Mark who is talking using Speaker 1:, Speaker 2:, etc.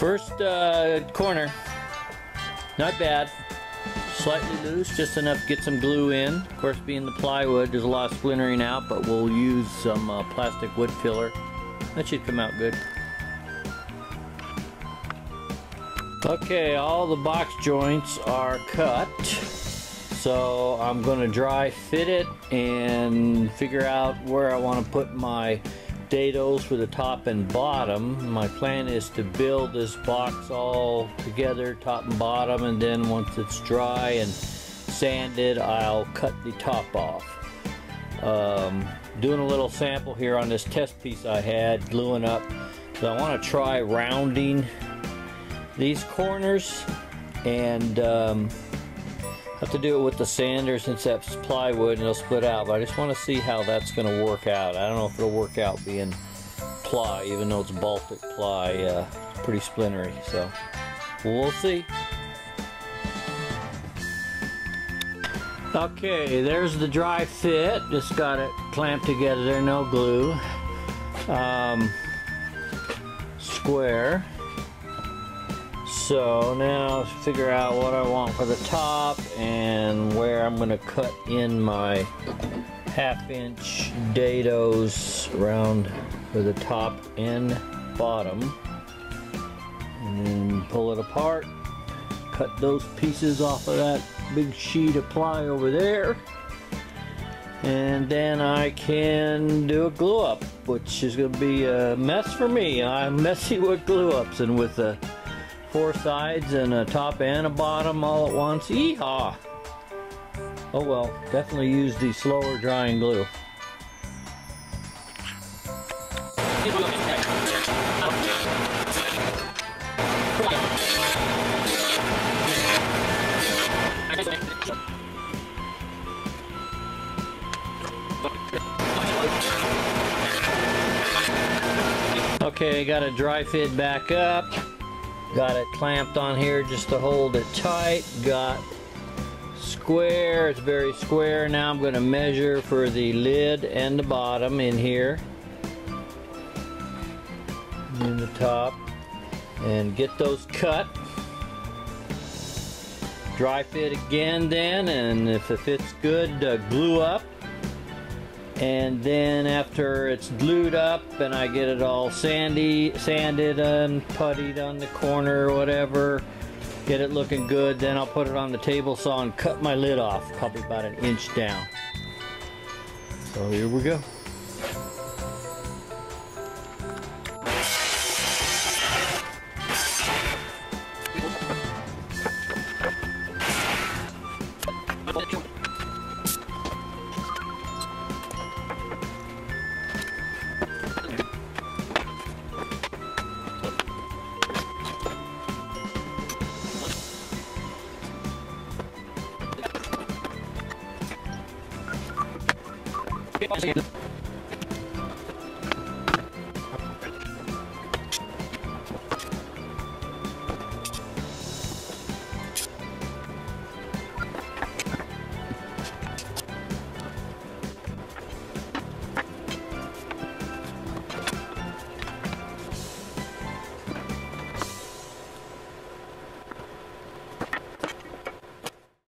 Speaker 1: First uh, corner, not bad. Slightly loose, just enough to get some glue in. Of course, being the plywood, there's a lot of splintering out, but we'll use some uh, plastic wood filler. That should come out good. Okay, all the box joints are cut. So I'm going to dry fit it and figure out where I want to put my dados for the top and bottom. My plan is to build this box all together, top and bottom, and then once it's dry and sanded, I'll cut the top off. Um, doing a little sample here on this test piece I had, gluing up. So I want to try rounding these corners and um, have to do it with the sander since that's plywood and it'll split out but I just want to see how that's going to work out. I don't know if it'll work out being ply even though it's Baltic ply uh, pretty splintery so we'll see. Okay there's the dry fit. Just got it clamped together there no glue. Um, square so now figure out what I want for the top and where I'm going to cut in my half inch dados around for the top and bottom. And then pull it apart, cut those pieces off of that big sheet of ply over there. And then I can do a glue up, which is going to be a mess for me. I'm messy with glue ups and with a four sides and a top and a bottom all at once. Yeehaw! Oh well, definitely use the slower drying glue. Okay, got a dry fit back up. Got it clamped on here just to hold it tight. Got square, it's very square. Now I'm going to measure for the lid and the bottom in here. In the top. And get those cut. Dry fit again then, and if it fits good, uh, glue up and then after it's glued up and I get it all sandy sanded and puttied on the corner or whatever get it looking good then I'll put it on the table saw and cut my lid off probably about an inch down. So here we go Okay.